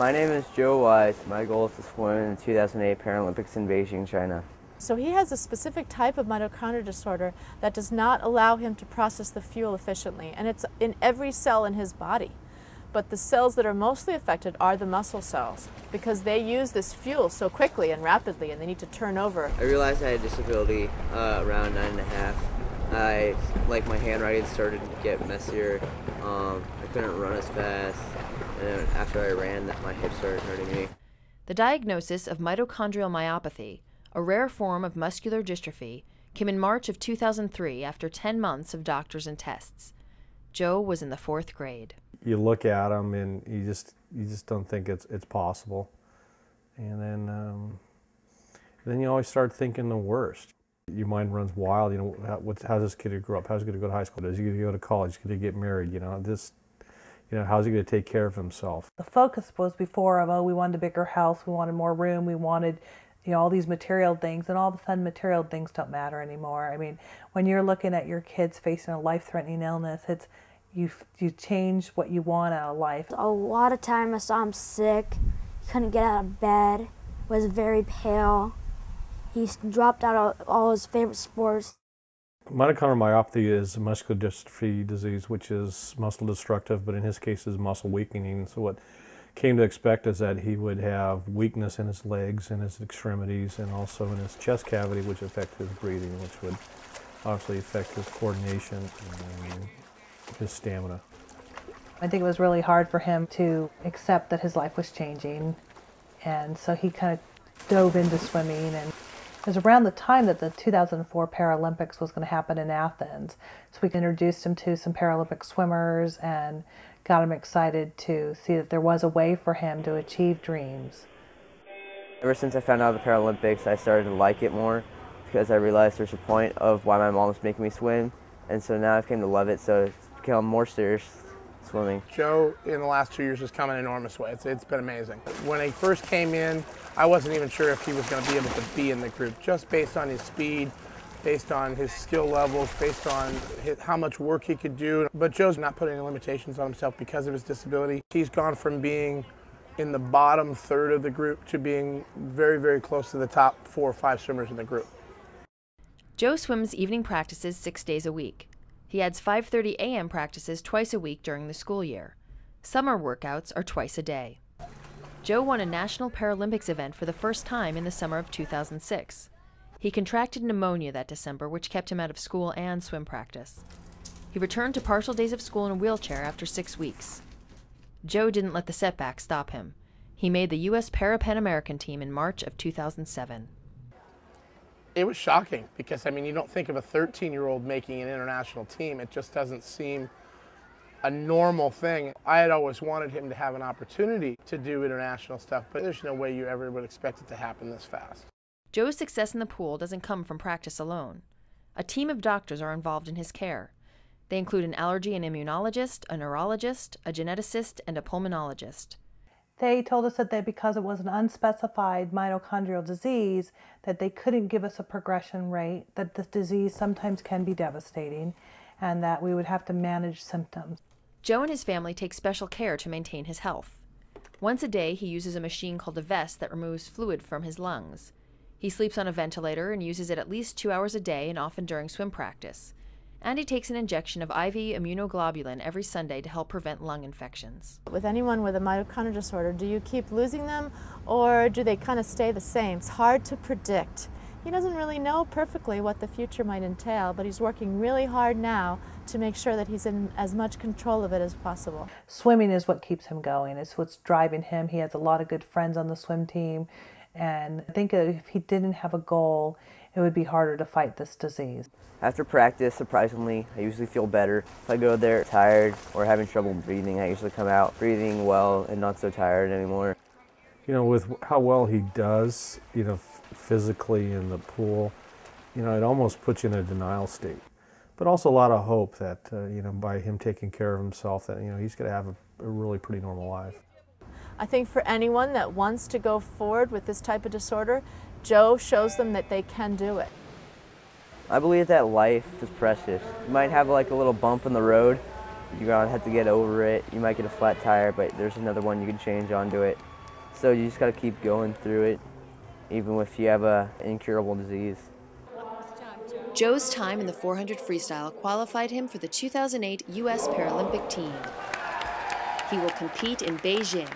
My name is Joe Wise. My goal is to swim in the 2008 Paralympics in Beijing, China. So he has a specific type of mitochondrial disorder that does not allow him to process the fuel efficiently, and it's in every cell in his body. But the cells that are mostly affected are the muscle cells because they use this fuel so quickly and rapidly and they need to turn over. I realized I had a disability uh, around nine and a half. I, like my handwriting started to get messier. Um, I couldn't run as fast. And then after I ran, my hips started hurting me. The diagnosis of mitochondrial myopathy, a rare form of muscular dystrophy, came in March of 2003 after 10 months of doctors and tests. Joe was in the fourth grade. You look at him and you just you just don't think it's it's possible, and then um, then you always start thinking the worst. Your mind runs wild. You know, how, what's, how's this kid going to grow up? How's he going to go to high school? Is he going to go to college? Is he going to get married? You know, this, you know, how's he going to take care of himself? The focus was before of, oh, we wanted a bigger house, we wanted more room, we wanted, you know, all these material things, and all of a sudden material things don't matter anymore. I mean, when you're looking at your kids facing a life-threatening illness, it's, you, you change what you want out of life. A lot of time I saw him sick, he couldn't get out of bed, was very pale. He dropped out of all his favorite sports. Mitochondrial myopathy is a muscular dystrophy disease, which is muscle destructive, but in his case is muscle weakening. So what came to expect is that he would have weakness in his legs and his extremities and also in his chest cavity, which affect his breathing, which would obviously affect his coordination and his stamina. I think it was really hard for him to accept that his life was changing. And so he kind of dove into swimming and it was around the time that the 2004 Paralympics was going to happen in Athens. So we introduced him to some Paralympic swimmers and got him excited to see that there was a way for him to achieve dreams. Ever since I found out the Paralympics, I started to like it more because I realized there's a point of why my mom was making me swim. And so now I've come to love it, so it's become more serious swimming. Joe, in the last two years, has come an enormous way. It's, it's been amazing. When he first came in, I wasn't even sure if he was going to be able to be in the group, just based on his speed, based on his skill levels, based on his, how much work he could do. But Joe's not putting any limitations on himself because of his disability. He's gone from being in the bottom third of the group to being very, very close to the top four or five swimmers in the group. Joe swims evening practices six days a week. He adds 5:30 a.m. practices twice a week during the school year. Summer workouts are twice a day. Joe won a National Paralympics event for the first time in the summer of 2006. He contracted pneumonia that December, which kept him out of school and swim practice. He returned to partial days of school in a wheelchair after six weeks. Joe didn't let the setback stop him. He made the U.S. Para Pan American team in March of 2007 it was shocking because I mean you don't think of a 13 year old making an international team. It just doesn't seem a normal thing. I had always wanted him to have an opportunity to do international stuff, but there's no way you ever would expect it to happen this fast. Joe's success in the pool doesn't come from practice alone. A team of doctors are involved in his care. They include an allergy and immunologist, a neurologist, a geneticist, and a pulmonologist. They told us that they, because it was an unspecified mitochondrial disease, that they couldn't give us a progression rate, that the disease sometimes can be devastating, and that we would have to manage symptoms. Joe and his family take special care to maintain his health. Once a day, he uses a machine called a vest that removes fluid from his lungs. He sleeps on a ventilator and uses it at least two hours a day and often during swim practice and he takes an injection of IV immunoglobulin every Sunday to help prevent lung infections. With anyone with a mitochondrial disorder, do you keep losing them or do they kind of stay the same? It's hard to predict. He doesn't really know perfectly what the future might entail, but he's working really hard now to make sure that he's in as much control of it as possible. Swimming is what keeps him going. It's what's driving him. He has a lot of good friends on the swim team. And I think if he didn't have a goal, it would be harder to fight this disease. After practice, surprisingly, I usually feel better. If I go there tired or having trouble breathing, I usually come out breathing well and not so tired anymore. You know, with how well he does, you know, physically in the pool, you know, it almost puts you in a denial state. But also a lot of hope that, uh, you know, by him taking care of himself, that, you know, he's going to have a, a really pretty normal life. I think for anyone that wants to go forward with this type of disorder, Joe shows them that they can do it. I believe that life is precious. You might have like a little bump in the road. You're gonna have to get over it. You might get a flat tire, but there's another one you can change onto it. So you just got to keep going through it, even if you have a incurable disease. Joe's time in the 400 freestyle qualified him for the 2008 U.S. Paralympic team. He will compete in Beijing